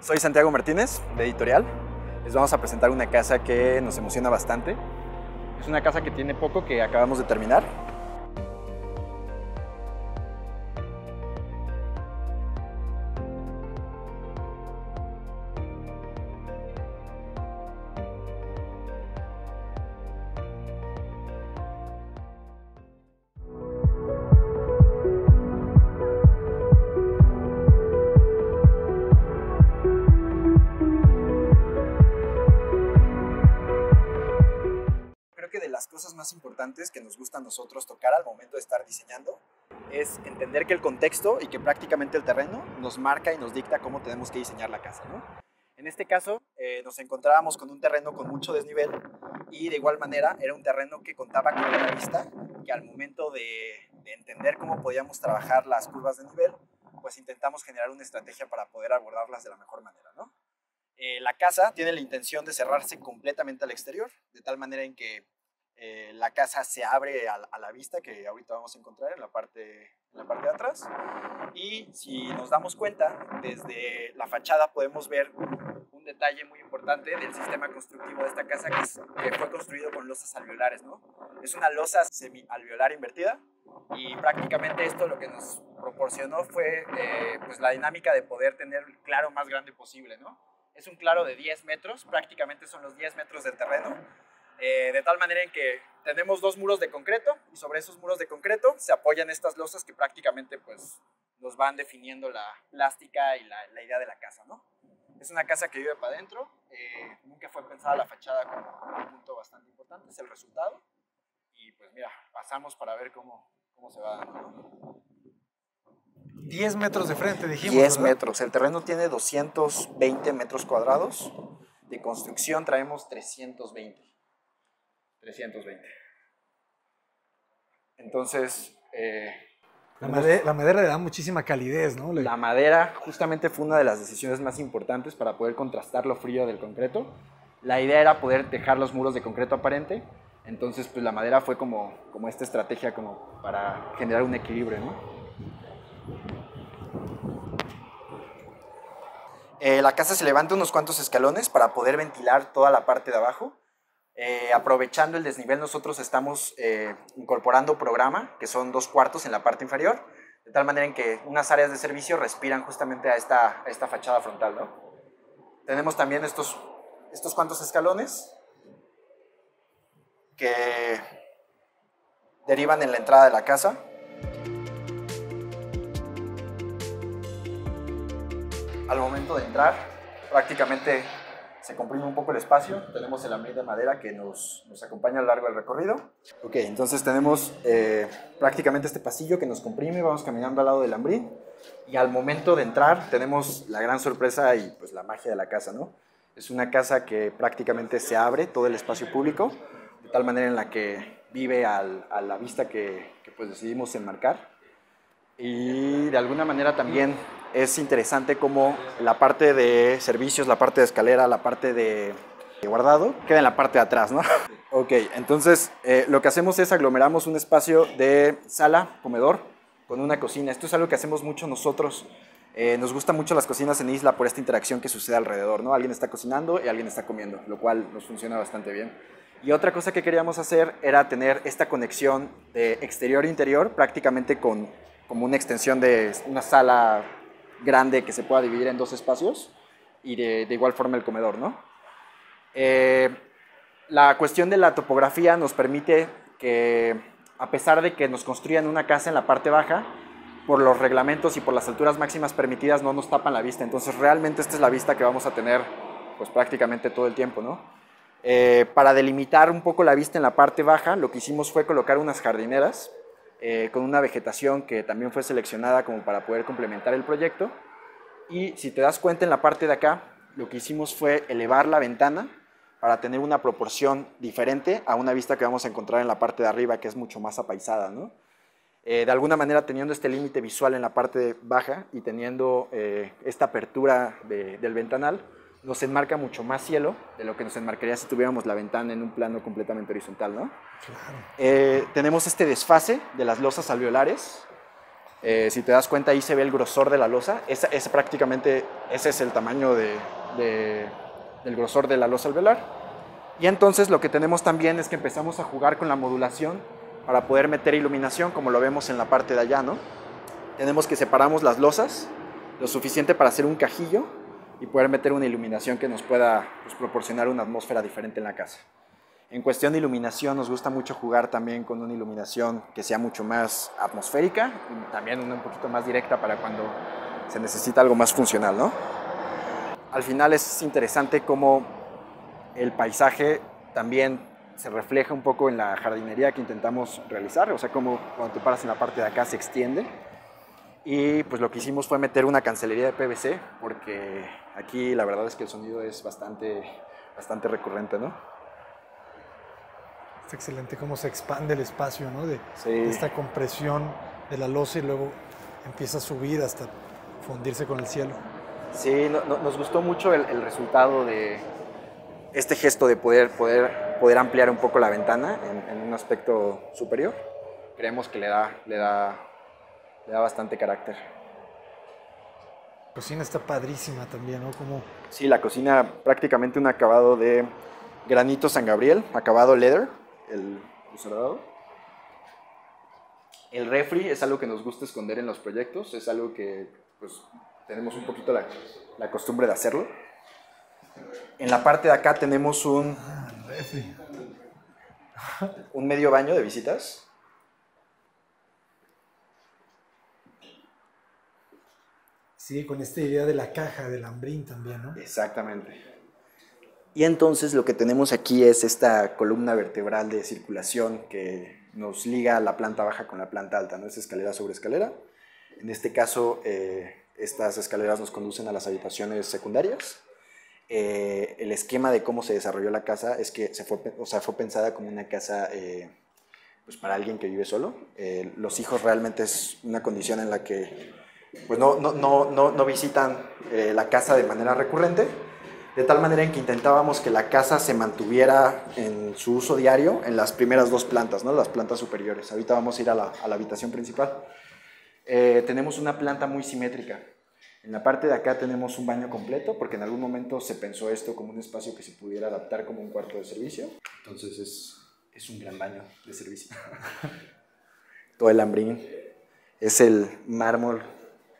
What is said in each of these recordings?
Soy Santiago Martínez, de Editorial. Les vamos a presentar una casa que nos emociona bastante. Es una casa que tiene poco que acabamos de terminar. Que nos gusta a nosotros tocar al momento de estar diseñando es entender que el contexto y que prácticamente el terreno nos marca y nos dicta cómo tenemos que diseñar la casa. En este caso eh, nos encontrábamos con un terreno con mucho desnivel y de igual manera era un terreno que contaba con una vista que al momento de, de entender cómo podíamos trabajar las curvas de nivel, pues intentamos generar una estrategia para poder abordarlas de la mejor manera. ¿no? Eh, la casa tiene la intención de cerrarse completamente al exterior, de tal manera en que eh, la casa se abre a, la vista, que ahorita vamos a encontrar en la, parte, en la parte de atrás. Y si nos damos cuenta, desde la fachada podemos ver un detalle muy importante del sistema constructivo de esta casa, que, fue construido con losas alveolares. ¿no? Es una losa semi-alveolar invertida y prácticamente esto lo que nos proporcionó fue eh, pues la dinámica de poder tener el claro más grande posible. ¿no? Es un claro de 10 metros, prácticamente son los 10 metros del terreno, eh, de tal manera en que tenemos dos muros de concreto y sobre esos muros de concreto se apoyan estas losas que prácticamente pues nos van definiendo la plástica y la, la idea de la casa, ¿no? Es una casa que vive para adentro, eh, nunca fue pensada la fachada como un punto bastante importante, es el resultado. Y pues mira, pasamos para ver cómo, cómo se va dando. ¿no? 10 metros de frente, dijimos. 10 ¿verdad? metros. El terreno tiene 220 metros cuadrados. De construcción traemos 320. 320. Entonces, eh, La madera, la madera le da muchísima calidez, ¿no? Le- la madera justamente fue una de las decisiones más importantes para poder contrastar lo frío del concreto. La idea era poder dejar los muros de concreto aparente. Entonces, pues la madera fue como, como esta estrategia como para generar un equilibrio, ¿no? Eh, la casa se levanta unos cuantos escalones para poder ventilar toda la parte de abajo. Eh, aprovechando el desnivel, nosotros estamos eh, incorporando programa, que son dos cuartos en la parte inferior, de tal manera que unas áreas de servicio respiran justamente a esta, esta fachada frontal. ¿no? Tenemos también estos, estos cuantos escalones que derivan en la entrada de la casa. al momento de entrar, prácticamente se comprime un poco el espacio. Tenemos el alambre de madera que nos, nos, acompaña a lo largo del recorrido. Ok, entonces tenemos eh, prácticamente este pasillo que nos comprime, vamos caminando al lado del alambril y al momento de entrar tenemos la gran sorpresa y pues la magia de la casa, ¿no? Es una casa que prácticamente se abre todo el espacio público, de tal manera en la que vive al, a la vista que, que pues decidimos enmarcar. Y de alguna manera también es interesante cómo la parte de servicios, la parte de escalera, la parte de guardado queda en la parte de atrás, ¿no? Ok, entonces eh, lo que hacemos es aglomeramos un espacio de sala, comedor, con una cocina. Esto es algo que hacemos mucho nosotros. Eh, nos gustan mucho las cocinas en isla por esta interacción que sucede alrededor, ¿no? Alguien está cocinando y alguien está comiendo, lo cual nos funciona bastante bien. Y otra cosa que queríamos hacer era tener esta conexión de exterior-interior prácticamente con como una extensión de una sala grande que se pueda dividir en dos espacios y de, igual forma el comedor, ¿no? Eh, la cuestión de la topografía nos permite que, a pesar de que nos construyan una casa en la parte baja, por los reglamentos y por las alturas máximas permitidas no nos tapan la vista. Entonces, realmente esta es la vista que vamos a tener pues prácticamente todo el tiempo, ¿no? Eh, para delimitar un poco la vista en la parte baja, lo que hicimos fue colocar unas jardineras eh, con una vegetación que también fue seleccionada como para poder complementar el proyecto. Y si te das cuenta en la parte de acá, lo que hicimos fue elevar la ventana para tener una proporción diferente a una vista que vamos a encontrar en la parte de arriba, que es mucho más apaisada, ¿no? Eh, de alguna manera, teniendo este límite visual en la parte baja y teniendo eh, esta apertura de, del ventanal, nos enmarca mucho más cielo de lo que nos enmarcaría si tuviéramos la ventana en un plano completamente horizontal, ¿no? Claro. Eh, tenemos este desfase de las losas alveolares Eh, si te das cuenta, ahí se ve el grosor de la losa. Esa, ese prácticamente, ese es el tamaño de, de- del grosor de la losa alveolar. Y entonces lo que tenemos también es que empezamos a jugar con la modulación para poder meter iluminación, como lo vemos en la parte de allá, ¿no? Tenemos que separamos las losas lo suficiente para hacer un cajillo y poder meter una iluminación que nos pueda pues, proporcionar una atmósfera diferente en la casa. En cuestión de iluminación, nos gusta mucho jugar también con una iluminación que sea mucho más atmosférica y también una un poquito más directa para cuando se necesita algo más funcional, ¿no? Al final es interesante cómo el paisaje también se refleja un poco en la jardinería que intentamos realizar, o sea, como cuando te paras en la parte de acá se extiende. Y pues lo que hicimos fue meter una cancelería de PVC, porque aquí la verdad es que el sonido es bastante, bastante recurrente, ¿no? Es excelente cómo se expande el espacio, ¿no? De, Sí. de esta compresión de la losa y luego empieza a subir hasta fundirse con el cielo. Sí, no- no- nos gustó mucho el, el resultado de este gesto de poder, poder, poder ampliar un poco la ventana en, en un aspecto superior. Creemos que le da, le da, le da bastante carácter. La cocina está padrísima también, ¿no? Como Sí, la cocina prácticamente un acabado de granito San Gabriel, acabado leather, el cerrado. El refri es algo que nos gusta esconder en los proyectos, es algo que pues tenemos un poquito la, la costumbre de hacerlo. En la parte de acá tenemos un, refri. un medio baño de visitas. Con esta idea de la caja, del hambrín también, ¿no? Exactamente. Y entonces lo que tenemos aquí es esta columna vertebral de circulación que nos liga la planta baja con la planta alta, ¿no? Es escalera sobre escalera. En este caso, eh, estas escaleras nos conducen a las habitaciones secundarias. Eh, el esquema de cómo se desarrolló la casa es que se fue, o sea, fue pensada como una casa eh, pues para alguien que vive solo. Eh, los hijos realmente es una condición en la que pues no, no, no, no, visitan eh, la casa de manera recurrente, de tal manera en que intentábamos que la casa se mantuviera en su uso diario en las primeras dos plantas, ¿no? las plantas superiores. Ahorita vamos a ir a la, a la habitación principal. Eh, tenemos una planta muy simétrica. En la parte de acá tenemos un baño completo, porque en algún momento se pensó esto como un espacio que se pudiera adaptar como un cuarto de servicio. Entonces es, es un gran baño de servicio. Todo el hambrín es el mármol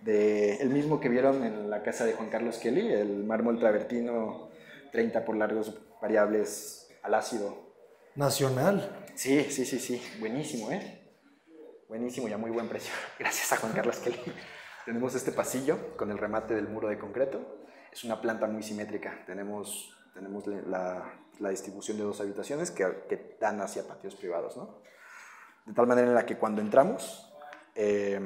de, el mismo que vieron en la casa de Juan Carlos Kelly, el mármol travertino 30 por largos variables al ácido. Nacional. Sí, sí, sí, sí, buenísimo, ¿eh? Buenísimo y a muy buen precio. Gracias a Juan Carlos Kelly. Tenemos este pasillo con el remate del muro de concreto. Es una planta muy simétrica. Tenemos, tenemos la, la distribución de dos habitaciones que, que dan hacia patios privados, ¿no? De tal manera en la que cuando entramos, eh,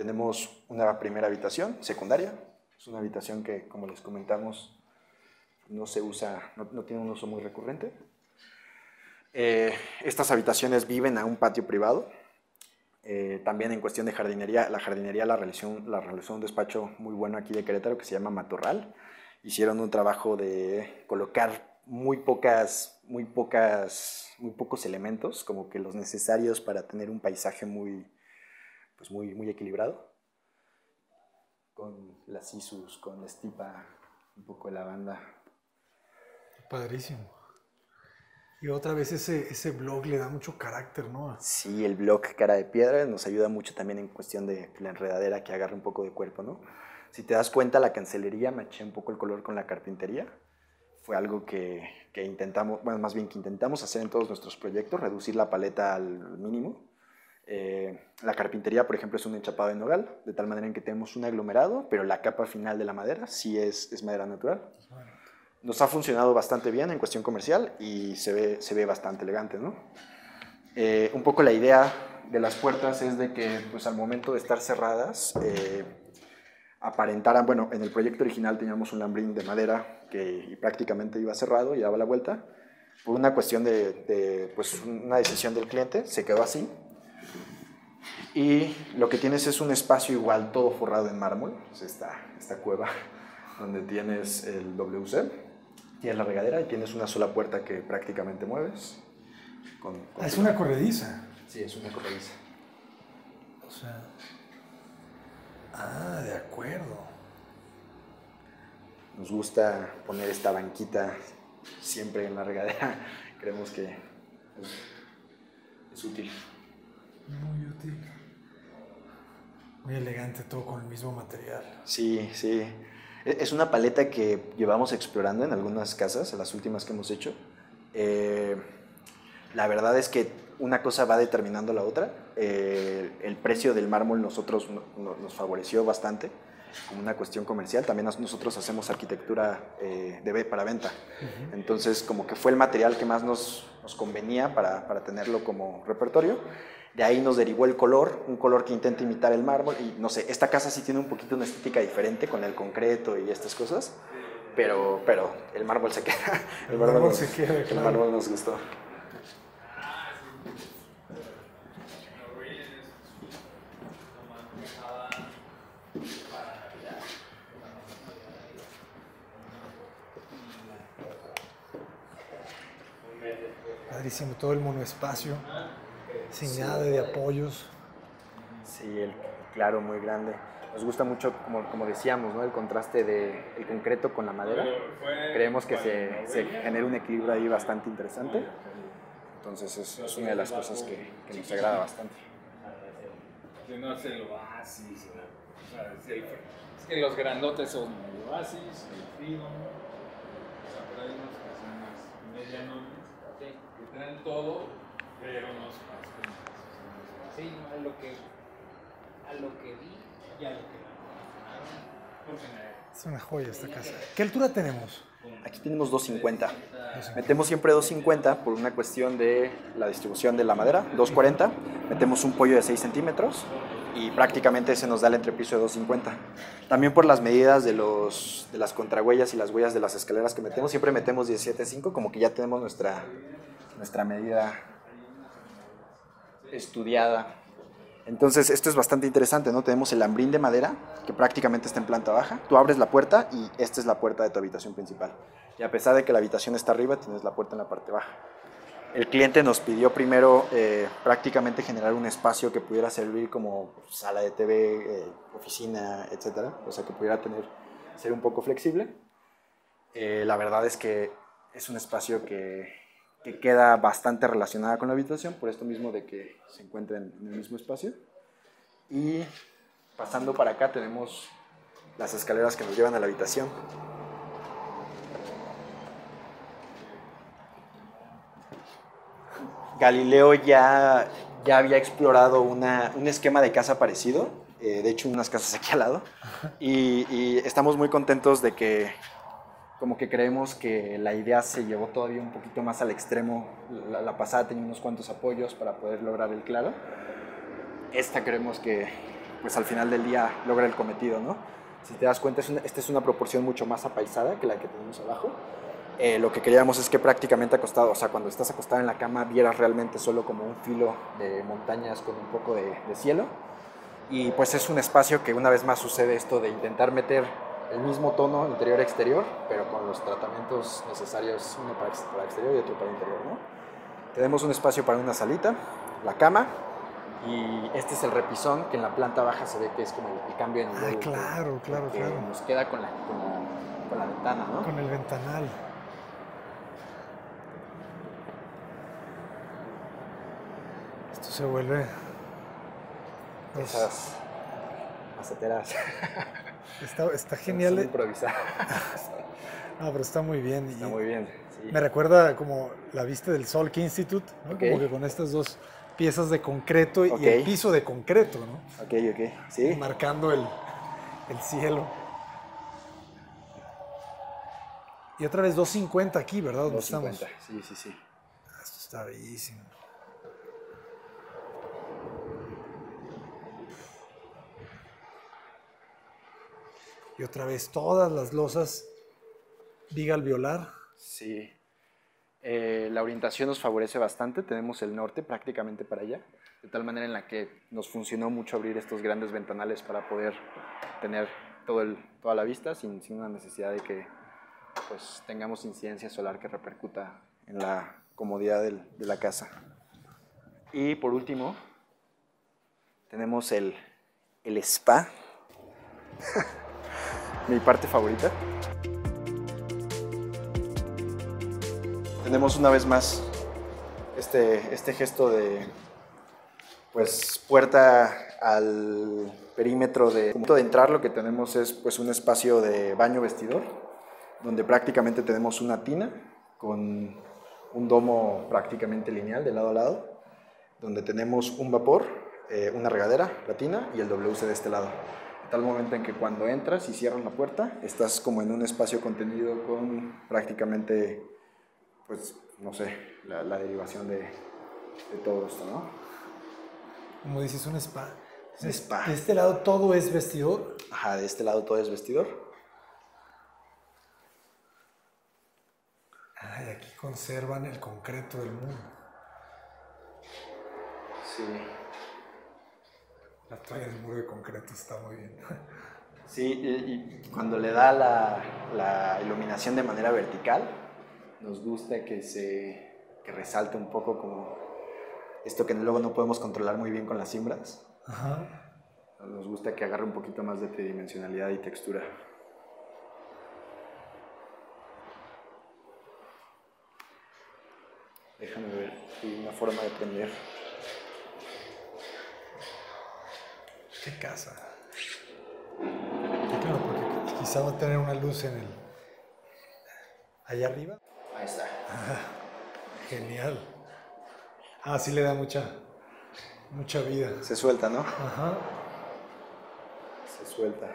tenemos una primera habitación secundaria. Es una habitación que, como les comentamos, no se usa, no, no tiene un uso muy recurrente. Eh, estas habitaciones viven a un patio privado. Eh, también en cuestión de jardinería, la jardinería la realizó, la realizó un despacho muy bueno aquí de Querétaro que se llama Matorral. Hicieron un trabajo de colocar muy pocas, muy pocas, muy pocos elementos, como que los necesarios para tener un paisaje muy, pues muy, muy equilibrado. Con las isus, con la estipa, un poco de lavanda. Padrísimo. Y otra vez ese, ese blog le da mucho carácter, ¿no? Sí, el block cara de piedra nos ayuda mucho también en cuestión de la enredadera que agarre un poco de cuerpo, ¿no? Si te das cuenta, la cancelería maché un poco el color con la carpintería. Fue algo que, que intentamos, bueno, más bien que intentamos hacer en todos nuestros proyectos, reducir la paleta al mínimo. Eh, la carpintería, por ejemplo, es un enchapado de nogal, de tal manera en que tenemos un aglomerado, pero la capa final de la madera sí es, es madera natural. Nos ha funcionado bastante bien en cuestión comercial y se ve, se ve bastante elegante, ¿no? Eh, un poco la idea de las puertas es de que, pues al momento de estar cerradas, eh, aparentaran, bueno, en el proyecto original teníamos un lambrín de madera que prácticamente iba cerrado y daba la vuelta. Por una cuestión de, de, pues, una decisión del cliente, se quedó así. Y lo que tienes es un espacio igual, todo forrado en mármol, es esta, esta cueva donde tienes el WC, tienes la regadera y tienes una sola puerta que prácticamente mueves. Con, con Ah, es una corrediza. Sí, es una corrediza. O sea, Ah, de acuerdo. Nos gusta poner esta banquita siempre en la regadera. Creemos que es, es útil. Muy útil. Muy elegante todo con el mismo material. Sí, sí. E- Es una paleta que llevamos explorando en algunas casas, en las últimas que hemos hecho. Eh, la verdad es que una cosa va determinando la otra. Eh, el precio del mármol nosotros no- no- nos favoreció bastante como una cuestión comercial. También nos- nosotros hacemos arquitectura eh, de, para venta. Entonces, como que fue el material que más nos, nos convenía para, para tenerlo como repertorio. De ahí nos derivó el color, un color que intenta imitar el mármol. Y no sé, esta casa sí tiene un poquito una estética diferente con el concreto y estas cosas. Pero, pero el mármol se queda. El mármol se queda, El claro. mármol nos gustó. Padrísimo, todo el monoespacio, sin nada de apoyos. Sí, el claro muy grande. Nos gusta mucho, como, como decíamos, ¿no? el contraste del el concreto con la madera. Creemos que se, se genera un equilibrio ahí bastante interesante. Entonces es, es una de las cosas que, que nos agrada bastante. Que no es el oasis. O sea, es, que los grandotes son el oasis, el freedom. O sea, pero hay unos que son más medianones, que traen todo, pero no. Sí, no, a lo que, a lo que vi y a lo que Es una joya esta casa. ¿Qué altura tenemos? Aquí tenemos 250. Metemos siempre 250 por una cuestión de la distribución de la madera, 240. Metemos un pollo de 6 centímetros y prácticamente se nos da el entrepiso de 250. También por las medidas de, los, de las contrahuellas y las huellas de las escaleras que metemos, siempre metemos 17.5, como que ya tenemos nuestra, nuestra medida estudiada. Entonces, esto es bastante interesante, ¿no? Tenemos el hambrín de madera, que prácticamente está en planta baja. Tú abres la puerta y esta es la puerta de tu habitación principal. Y a pesar de que la habitación está arriba, tienes la puerta en la parte baja. El cliente nos pidió primero eh, prácticamente generar un espacio que pudiera servir como sala de TV, eh, oficina, etcétera. O sea, que pudiera tener, ser un poco flexible. Eh, la verdad es que es un espacio que, que queda bastante relacionada con la habitación, por esto mismo de que se encuentra en, el mismo espacio. Y pasando para acá tenemos las escaleras que nos llevan a la habitación. Galileo ya, ya había explorado una- un esquema de casa parecido, eh, de hecho unas casas aquí al lado, y estamos muy contentos de que como que creemos que la idea se llevó todavía un poquito más al extremo. La, pasada tenía unos cuantos apoyos para poder lograr el claro. Esta creemos que pues al final del día logra el cometido, ¿no? Si te das cuenta, es esta es una proporción mucho más apaisada que la que tenemos abajo. Eh, lo que queríamos es que prácticamente acostado, o sea, cuando estás acostado en la cama, vieras realmente solo como un filo de montañas con un poco de cielo. Y pues es un espacio que una vez más sucede esto de intentar meter el mismo tono interior-exterior, pero con los tratamientos necesarios, uno para, para exterior y otro para interior, ¿no? Tenemos un espacio para una salita, la cama, y este es el repisón que en la planta baja se ve que es como el, cambio de nivel. Ah, claro, claro, que claro. nos queda con la, con la, con la ventana, ¿no? Con el ventanal. Esto se vuelve. Esas maceteras. está, genial. eh. improvisadas. No, pero está muy bien. Está y muy bien. sí. Me recuerda como la vista del Salk Institute, ¿no? Como que con estas dos piezas de concreto y el piso de concreto, ¿no? Ok, ok. Sí. Marcando el, el cielo. Y otra vez 250 aquí, ¿verdad? Donde 250. estamos. Sí, sí, sí. Esto está bellísimo. Y otra vez todas las losas viga alveolar. Sí. Eh, la orientación nos favorece bastante. Tenemos el norte prácticamente para allá. De tal manera en la que nos funcionó mucho abrir estos grandes ventanales para poder tener todo el, toda la vista sin, sin una necesidad de que pues, tengamos incidencia solar que repercuta en la comodidad del- de la casa. Y por último, tenemos el, el spa. Mi parte favorita. Tenemos una vez más este, este gesto de pues puerta al perímetro de, de entrar lo que tenemos es pues un espacio de baño vestidor donde prácticamente tenemos una tina con un domo prácticamente lineal de lado a lado donde tenemos un vapor, eh, una regadera, la tina y el WC de este lado. Tal momento en que cuando entras y cierras la puerta estás como en un espacio contenido con prácticamente pues no sé, la, derivación de, de todo esto, ¿no? Como dices, un spa. Un spa. De este lado todo es vestidor. Ajá, de este lado todo es vestidor. Ay, aquí conservan el concreto del mundo. Sí. La toalla del muro de concreto está muy bien. Sí, y, cuando le da la, la, iluminación de manera vertical, nos gusta que se que resalte un poco como esto que luego no podemos controlar muy bien con las simbras. Nos gusta que agarre un poquito más de tridimensionalidad y textura. Déjame ver una forma de prender. Qué casa. Claro, porque quizá va a tener una luz en el. allá arriba. Ahí está. genial. Ah, sí le da mucha, mucha vida. Se suelta, ¿no? Ajá. Se suelta.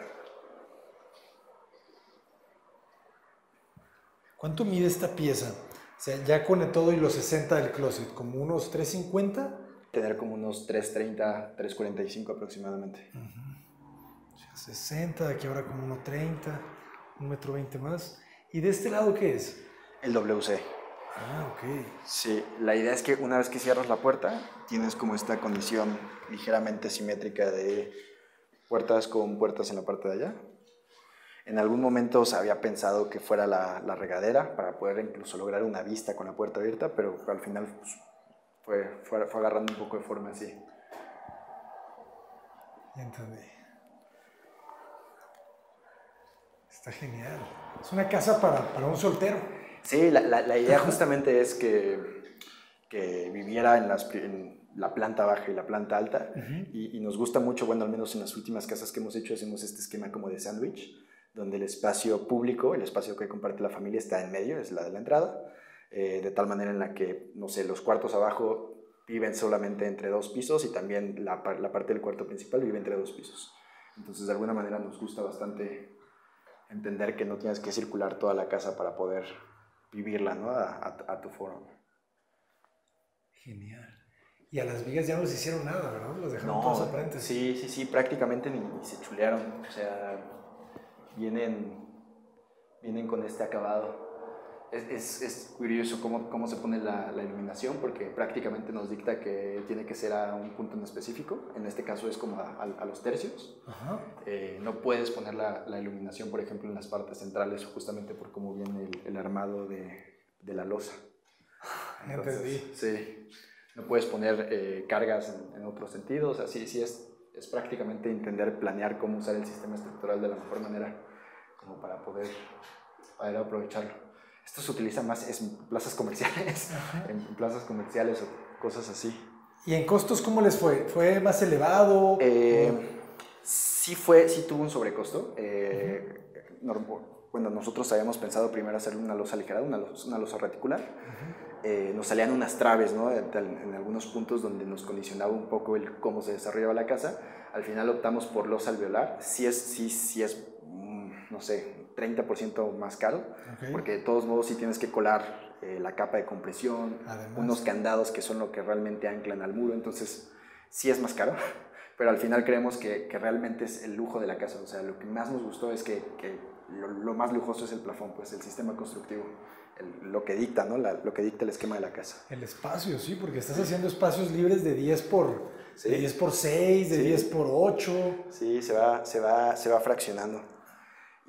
¿Cuánto mide esta pieza? O sea, ya con todo y los 60 del closet, ¿como unos 350? Tener como unos 330, 345 aproximadamente. o sea, 60, aquí ahora como 1.30, un metro 20 más. ¿Y de este lado qué es? El WC. Ah, ok. Sí, la idea es que una vez que cierras la puerta, tienes como esta condición ligeramente simétrica de puertas con puertas en la parte de allá. En algún momento se había pensado que fuera la, regadera para poder incluso lograr una vista con la puerta abierta, pero al final pues, fue, fue, fue, agarrando un poco de forma así. Entendí. Está genial. Es una casa para, para un soltero. Sí, la, la, idea justamente es que, que viviera en, las, en, la planta baja y la planta alta. y, nos gusta mucho, bueno, al menos en las últimas casas que hemos hecho, hacemos este esquema como de sándwich, donde el espacio público, el espacio que comparte la familia, está en medio, es la de la entrada, eh, de tal manera en la que, no sé, los cuartos abajo viven solamente entre dos pisos y también la, la parte del cuarto principal vive entre dos pisos. Entonces, de alguna manera nos gusta bastante entender que no tienes que circular toda la casa para poder vivirla ¿no? a, a, tu foro. Genial. Y a las vigas ya no les hicieron nada, ¿verdad? Los dejaron todos aparentes. Sí, sí, sí, prácticamente ni, se chulearon. O sea, vienen, vienen con este acabado es, es, curioso cómo, cómo, se pone la, la, iluminación, porque prácticamente nos dicta que tiene que ser a un punto en específico. En este caso es como a, a, los tercios. Eh, no puedes poner la, la, iluminación, por ejemplo, en las partes centrales, justamente por cómo viene el, el armado de, de, la losa. Entendí. Sí. No puedes poner eh, cargas en, en, otros sentidos. Así sí es, es prácticamente entender, planear cómo usar el sistema estructural de la mejor manera, como para poder, poder aprovecharlo. Esto se utiliza más en plazas comerciales, en plazas comerciales o cosas así. ¿Y en costos cómo les fue? ¿Fue más elevado? Eh, sí fue, sí tuvo un sobrecosto. Eh, bueno, nosotros habíamos pensado primero hacer una losa ligera, una losa, una losa reticular. Eh, nos salían unas traves, ¿no? En, algunos puntos donde nos condicionaba un poco el cómo se desarrollaba la casa. Al final optamos por losa alveolar. Sí es, sí, sí es, mm, no sé, 30% más caro, porque de todos modos sí tienes que colar eh, la capa de compresión, unos candados que son lo que realmente anclan al muro, entonces sí es más caro, pero al final creemos que, que realmente es el lujo de la casa, o sea, lo que más nos gustó es que, que lo, más lujoso es el plafón, pues el sistema constructivo. lo que dicta, ¿no? lo que dicta el esquema de la casa. El espacio, sí, porque estás haciendo espacios libres de 10 por, 10 por 6, de 10 por 8. Sí, se va, se va, se va fraccionando.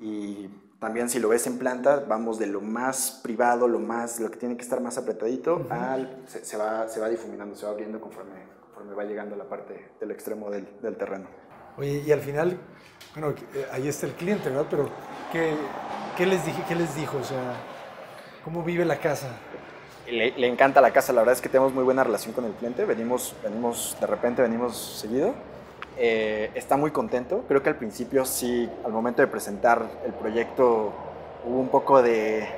Y también si lo ves en planta, vamos de lo más privado, lo más lo que tiene que estar más apretadito, al, se, va, se va difuminando, se va abriendo conforme, conforme va llegando a la parte del extremo del, del terreno. Oye, y al final, bueno, eh, ahí está el cliente, ¿verdad? Pero, ¿qué, qué les dije, qué les dijo? O sea, ¿cómo vive la casa? Le, le encanta la casa, la verdad es que tenemos muy buena relación con el cliente, venimos, venimos de repente, venimos seguido. Eh, está muy contento, creo que al principio sí, al momento de presentar el proyecto hubo un poco de,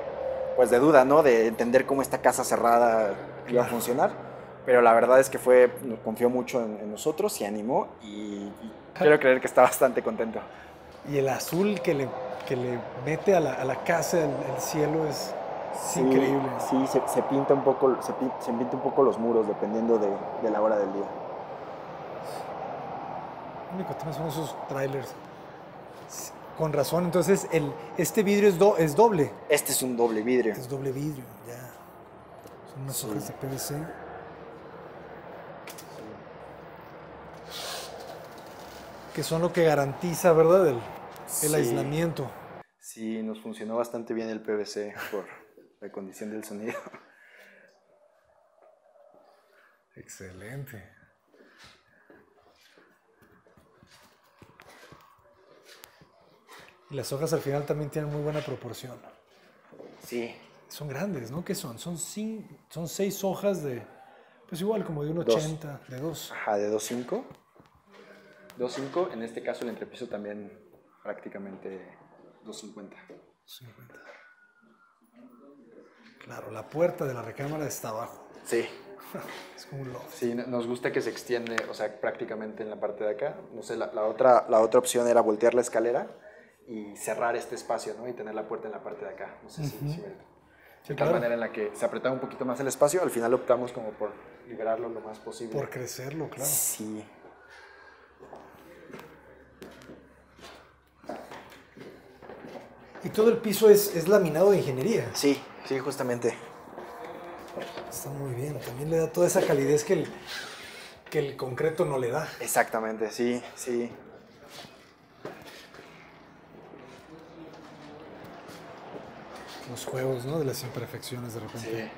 pues de duda, ¿no? De entender cómo esta casa cerrada iba a funcionar, pero la verdad es que fue, confió mucho en, en nosotros, se animó y, y quiero creer que está bastante contento. Y el azul que le, que le mete a la, a la casa, el, el cielo, es, Sí, increíble. Sí, se, se pinta un poco, se, se pinta un poco los muros dependiendo de, de la hora del día. Único tiene son esos trailers. Con razón, entonces el, este vidrio es, do- es doble. Este es un doble vidrio. Es doble vidrio, ya. Son unas Sí. hojas de PVC. Que son lo que garantiza, ¿verdad? El, el Sí. aislamiento. Sí, nos funcionó bastante bien el PVC por la condición del sonido. Excelente. Y las hojas al final también tienen muy buena proporción. Sí. Son grandes, ¿no? ¿Qué son? Son, cin- son seis hojas de, pues igual, como de un 80, de dos. Ajá, de 2.5. 2.5, en este caso el entrepiso también prácticamente 2.50. 50. Claro, la puerta de la recámara está abajo. Sí, Es como un loft. sí, no- nos gusta que se extiende, o sea, prácticamente en la parte de acá. No sé, la, la otra, la otra opción era voltear la escalera y cerrar este espacio, ¿no? Y tener la puerta en la parte de acá. No sé si, si me- Sí, de tal claro. manera en la que se apretaba un poquito más el espacio, al final optamos como por liberarlo lo más posible. Por crecerlo, claro. Sí. Y todo el piso es, es laminado de ingeniería. Sí, sí, justamente. Está muy bien. También le da toda esa calidez que el, que el concreto no le da. Exactamente, sí, sí. Los juegos, ¿no? De las imperfecciones de repente.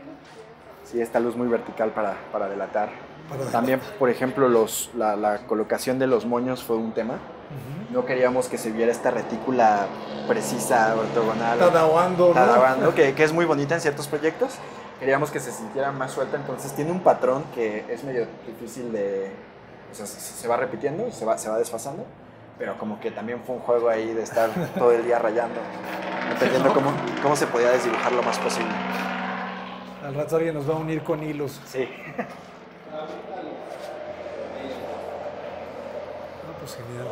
Sí, esta luz muy vertical para, para delatar. Para También, por ejemplo, los, la, la colocación de los moños fue un tema. Ujú. No queríamos que se viera esta retícula precisa, ortogonal, Tadawando, ¿no? tadabando, que, que es muy bonita en ciertos proyectos. Queríamos que se sintiera más suelta, entonces tiene un patrón que es medio difícil de... O sea, se, se va repitiendo, se va, se va desfasando, pero como que también fue un juego ahí de estar todo el día rayando, entendiendo cómo, cómo se podía desdibujar lo más posible. Al rato alguien nos va a unir con hilos. Sí. Ah, pues genial.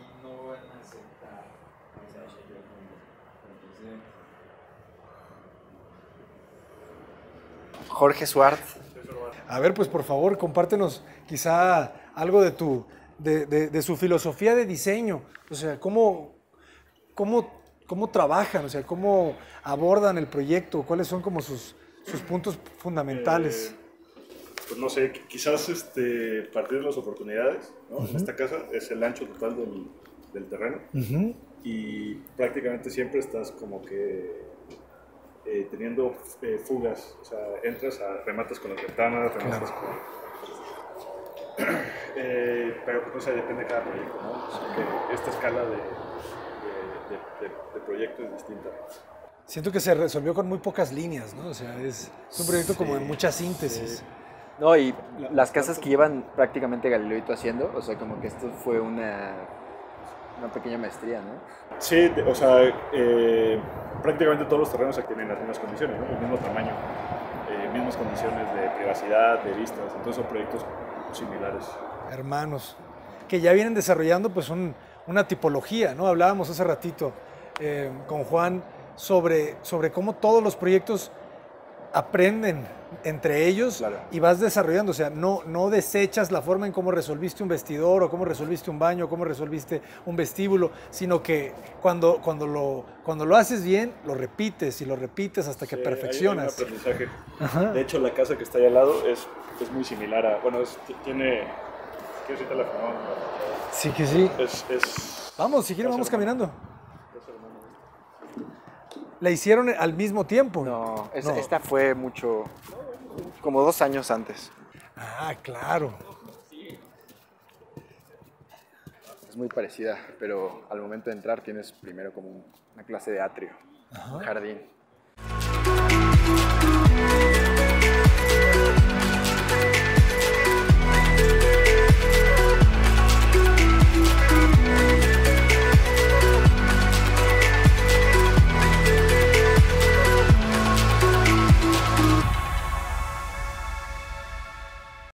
Y no van a aceptar Jorge Suárez. A ver, pues por favor, compártenos quizá algo de tu, de, de- de su filosofía de diseño. O sea, cómo, cómo, cómo trabajan, o sea, cómo abordan el proyecto, cuáles son como sus, sus puntos fundamentales. Eh, pues no sé, qui- quizás este, partir de las oportunidades. ¿no? En esta casa es el ancho total del, del terreno Ujú. y prácticamente siempre estás como que eh, teniendo eh, fugas. O sea, entras, a, rematas con las ventanas, rematas con... Eh, pero pues, no sé, depende de cada proyecto, ¿no? O sea, que esta escala de, de, de- de- de proyecto es distinta. Siento que se resolvió con muy pocas líneas, ¿no? O sea, es, es un proyecto como de mucha síntesis. No, y las casas que llevan prácticamente Galileito haciendo, o sea, como que esto fue una, una pequeña maestría, ¿no? Sí, o sea, eh, prácticamente todos los terrenos aquí tienen las mismas condiciones, ¿no? el mismo tamaño, eh, mismas condiciones de privacidad, de vistas, entonces son proyectos similares. hermanos, que ya vienen desarrollando pues un- una tipología, ¿no? Hablábamos hace ratito eh, con Juan sobre, sobre cómo todos los proyectos aprenden entre ellos Claro. y vas desarrollando, o sea, no, no desechas la forma en cómo resolviste un vestidor o cómo resolviste un baño o cómo resolviste un vestíbulo, sino que cuando, cuando, lo, cuando lo haces bien, lo repites y lo repites hasta que Sí, perfeccionas. Hay un aprendizaje. Ajá. De hecho, la casa que está ahí al lado es, es muy similar a, bueno, es- tiene, ¿quieres ir a la? Sí que sí. Es, es, Vamos, si quieren, vamos caminando. La hicieron al mismo tiempo. No, es- No. esta fue mucho, como dos años antes. Ah, claro. Es muy parecida, pero al momento de entrar tienes primero como un- una clase de atrio, un jardín.